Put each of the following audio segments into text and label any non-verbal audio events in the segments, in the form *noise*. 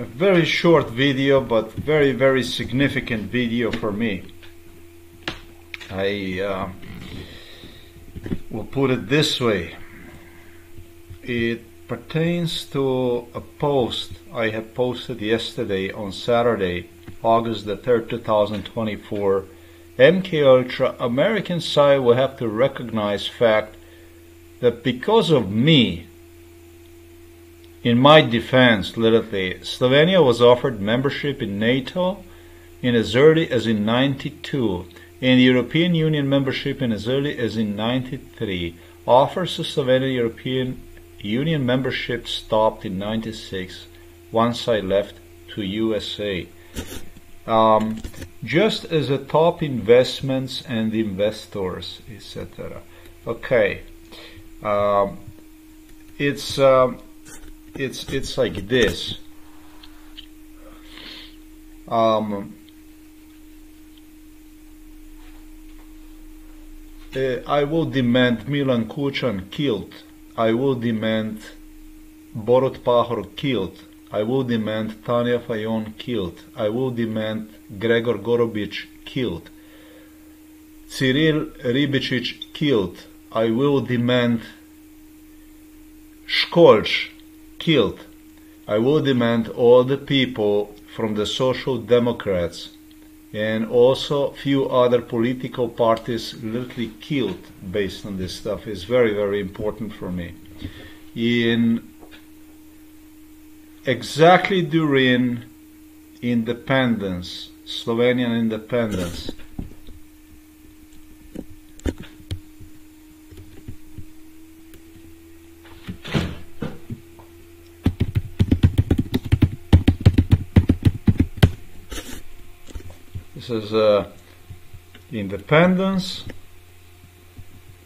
a very short video, but very, very significant video for me. I uh, will put it this way. It pertains to a post I have posted yesterday on Saturday, August the 3rd, 2024. MK Ultra American side will have to recognize fact that because of me, in my defense, literally, Slovenia was offered membership in NATO in as early as in 92 and European Union membership in as early as in 93. Offers to Slovenia European Union membership stopped in 96 once I left to USA. Um, just as a top investments and investors, etc. Okay, um, it's um, it's it's like this. Um, uh, I will demand Milan Kučan killed. I will demand Borut Pahor killed. I will demand Tanja Fajon killed. I will demand Gregor Golobic killed. Ciril Ribičič killed. I will demand Školč killed. I will demand all the people from the Social Democrats and also few other political parties literally killed based on this stuff is very very important for me. In exactly during independence, Slovenian independence, Is uh, independence.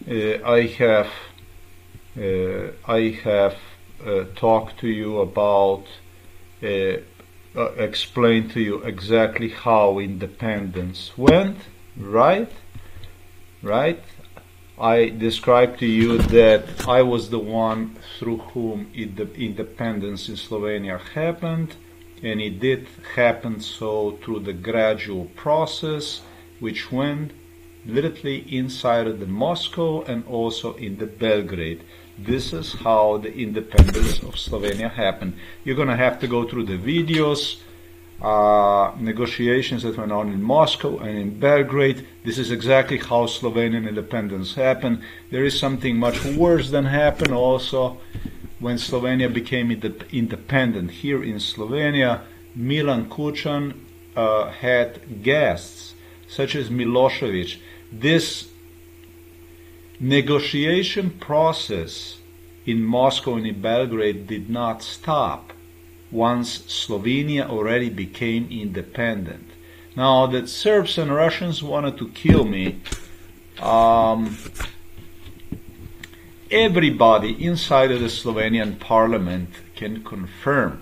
Uh, I have uh, I have uh, talked to you about uh, uh, explain to you exactly how independence went, right? Right? I described to you that I was the one through whom independence in Slovenia happened and it did happen so through the gradual process which went literally inside of the Moscow and also in the Belgrade. This is how the independence of Slovenia happened. You're going to have to go through the videos, uh, negotiations that went on in Moscow and in Belgrade. This is exactly how Slovenian independence happened. There is something much worse than happened also when Slovenia became independent. Here in Slovenia, Milan Kučan uh, had guests such as Milosevic. This negotiation process in Moscow and in Belgrade did not stop once Slovenia already became independent. Now that Serbs and Russians wanted to kill me, um, everybody inside of the Slovenian parliament can confirm.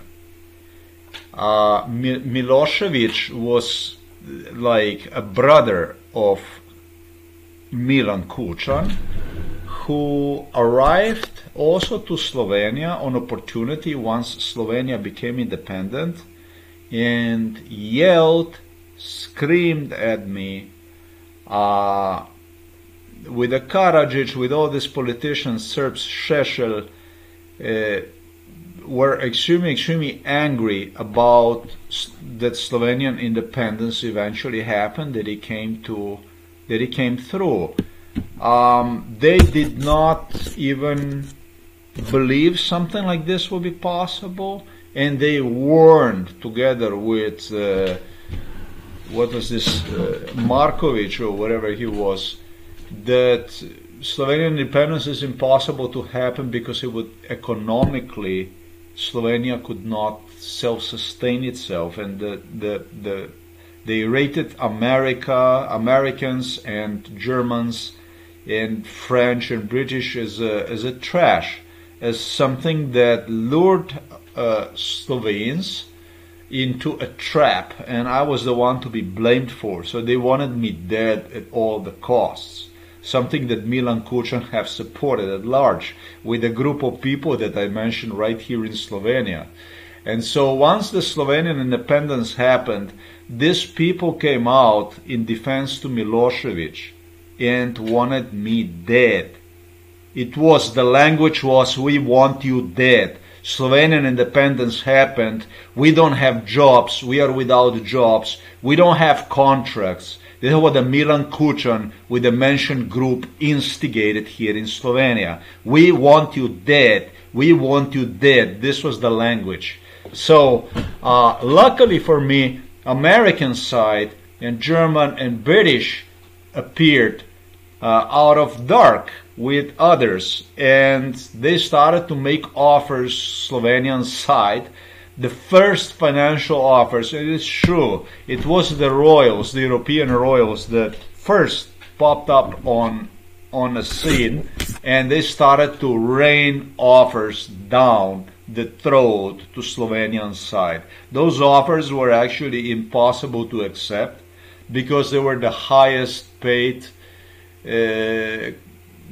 Uh, Milosevic was like a brother of Milan Kučan, who arrived also to Slovenia on opportunity once Slovenia became independent and yelled, screamed at me, uh, with the Karadzic, with all these politicians, Serbs, Šešelj, uh, were extremely, extremely angry about that Slovenian independence eventually happened, that it came to, that it came through. Um, they did not even believe something like this would be possible, and they warned together with uh, what was this uh, Markovic or whatever he was that Slovenian independence is impossible to happen because it would economically Slovenia could not self-sustain itself, and the, the, the, they rated America, Americans and Germans and French and British as a, as a trash, as something that lured uh, Slovenes into a trap, and I was the one to be blamed for. So they wanted me dead at all the costs something that Milan Kučan have supported at large with a group of people that I mentioned right here in Slovenia. And so once the Slovenian independence happened, these people came out in defense to Milosevic and wanted me dead. It was, the language was, we want you dead. Slovenian independence happened. We don't have jobs. We are without jobs. We don't have contracts. This is what the Milan Kučan with the mentioned group instigated here in Slovenia. We want you dead. We want you dead. This was the language. So, uh, luckily for me, American side and German and British appeared uh, out of dark with others and they started to make offers Slovenian side the first financial offers it is true it was the royals the European royals that first popped up on on the scene and they started to rain offers down the throat to Slovenian side. Those offers were actually impossible to accept because they were the highest paid uh,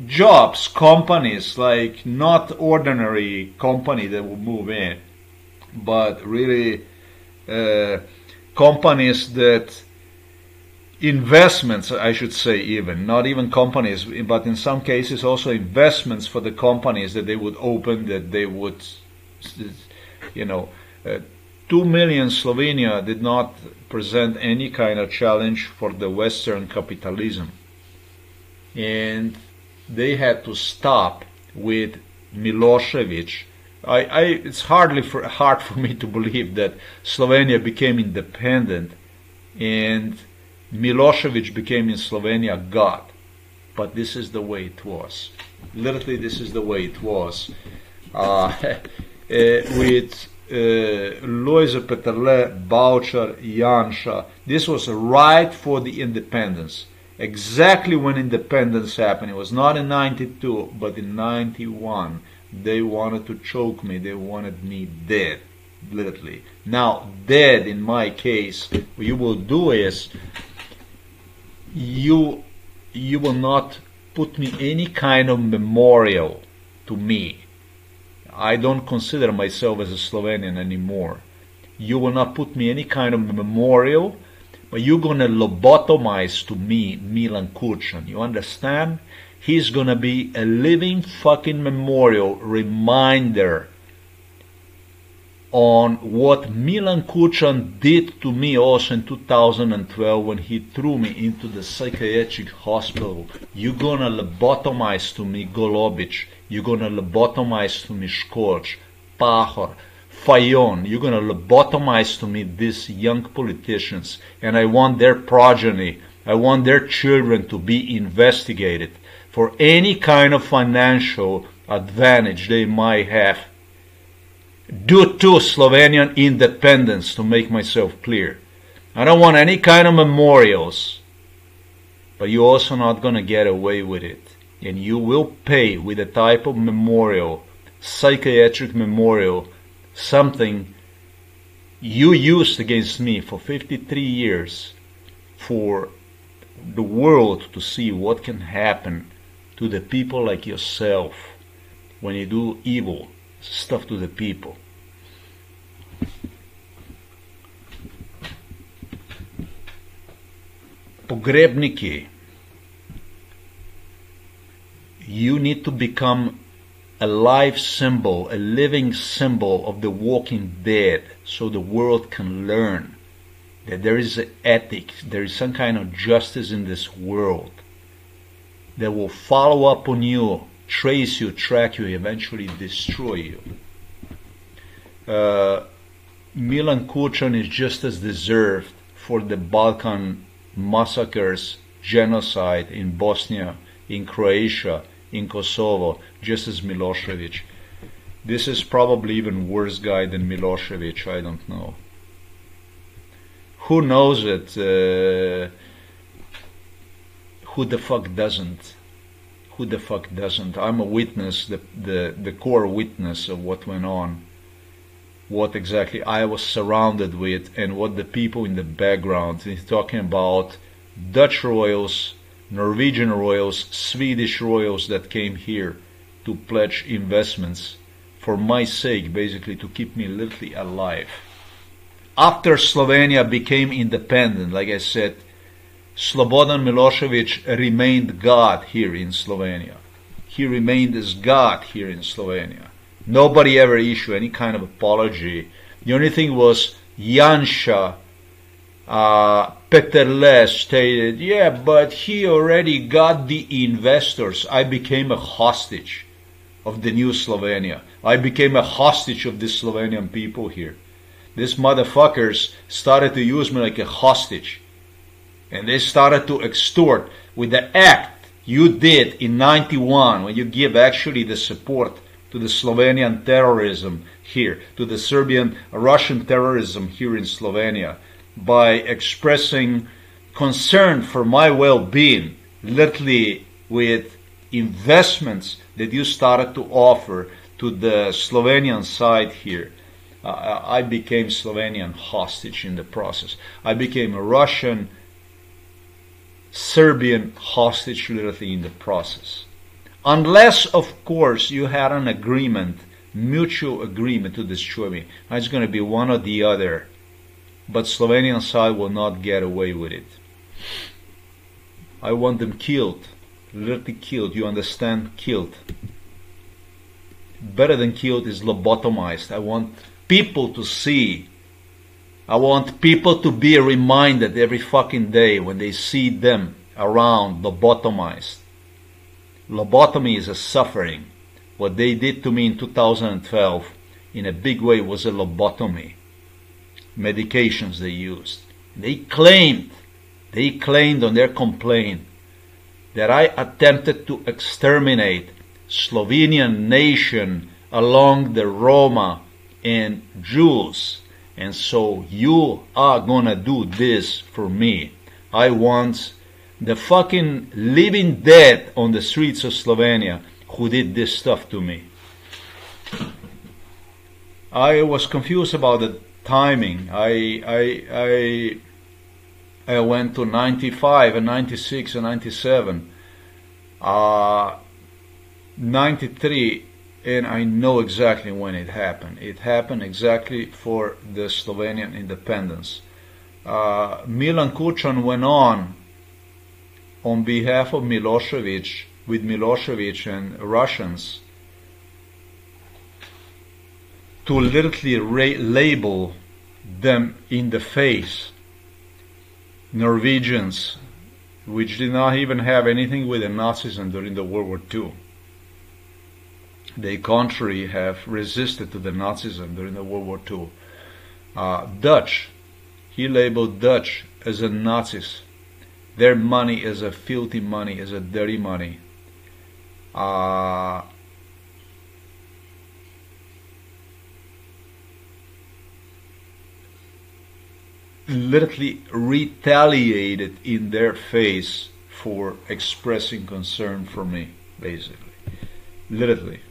jobs, companies, like not ordinary company that would move in, but really uh, companies that investments, I should say, even not even companies, but in some cases also investments for the companies that they would open, that they would, you know, uh, two million Slovenia did not present any kind of challenge for the Western capitalism, and they had to stop with Milosevic. I, I, it's hardly for, hard for me to believe that Slovenia became independent and Milosevic became in Slovenia God. But this is the way it was. Literally, this is the way it was. Uh, *laughs* uh, with uh, Lojze Peterle, Bavčar, Janša, this was right for the independence exactly when independence happened. It was not in 92, but in 91. They wanted to choke me. They wanted me dead, literally. Now, dead in my case, what you will do is you you will not put me any kind of memorial to me. I don't consider myself as a Slovenian anymore. You will not put me any kind of memorial but you're gonna lobotomize to me Milan Kučan. You understand? He's gonna be a living fucking memorial reminder on what Milan Kučan did to me also in 2012 when he threw me into the psychiatric hospital. You're gonna lobotomize to me Golobic. You're gonna lobotomize to me Školč, Pahor, Fajon, you're going to lobotomize to me these young politicians, and I want their progeny, I want their children to be investigated for any kind of financial advantage they might have due to Slovenian independence, to make myself clear. I don't want any kind of memorials, but you're also not going to get away with it. And you will pay with a type of memorial, psychiatric memorial, something you used against me for 53 years for the world to see what can happen to the people like yourself when you do evil stuff to the people. Pogrebniki, you need to become a live symbol, a living symbol of the walking dead, so the world can learn that there is an ethic, there is some kind of justice in this world that will follow up on you, trace you, track you, eventually destroy you. Uh, Milan Kučan is just as deserved for the Balkan massacres, genocide in Bosnia, in Croatia, in Kosovo, just as Milosevic. This is probably even worse guy than Milosevic, I don't know. Who knows it? Uh, who the fuck doesn't? Who the fuck doesn't? I'm a witness, the, the, the core witness of what went on. What exactly I was surrounded with and what the people in the background, he's talking about Dutch royals, Norwegian royals, Swedish royals that came here to pledge investments for my sake, basically to keep me literally alive. After Slovenia became independent, like I said, Slobodan Milosevic remained God here in Slovenia. He remained as God here in Slovenia. Nobody ever issued any kind of apology. The only thing was Janša uh, Peterle stated, yeah, but he already got the investors. I became a hostage of the new Slovenia. I became a hostage of the Slovenian people here. These motherfuckers started to use me like a hostage. And they started to extort with the act you did in 91 when you give actually the support to the Slovenian terrorism here, to the Serbian Russian terrorism here in Slovenia by expressing concern for my well-being, literally with investments that you started to offer to the Slovenian side here. Uh, I became Slovenian hostage in the process. I became a Russian, Serbian hostage literally in the process. Unless, of course, you had an agreement, mutual agreement to destroy me. It's going to be one or the other but Slovenian side will not get away with it. I want them killed, literally killed. You understand? Killed. Better than killed is lobotomized. I want people to see. I want people to be reminded every fucking day when they see them around lobotomized. Lobotomy is a suffering. What they did to me in 2012 in a big way was a lobotomy medications they used. They claimed, they claimed on their complaint that I attempted to exterminate Slovenian nation along the Roma and Jews. And so you are gonna do this for me. I want the fucking living dead on the streets of Slovenia who did this stuff to me. I was confused about it timing. I I I I went to 95 and 96 and 97. Uh, 93 and I know exactly when it happened. It happened exactly for the Slovenian independence. Uh, Milan Kučan went on on behalf of Milosevic with Milosevic and Russians to literally label them in the face. Norwegians, which did not even have anything with the Nazism during the World War II. They contrary have resisted to the Nazism during the World War II. Uh, Dutch, he labeled Dutch as a Nazis. Their money is a filthy money, is a dirty money. Uh, literally retaliated in their face for expressing concern for me, basically. Literally.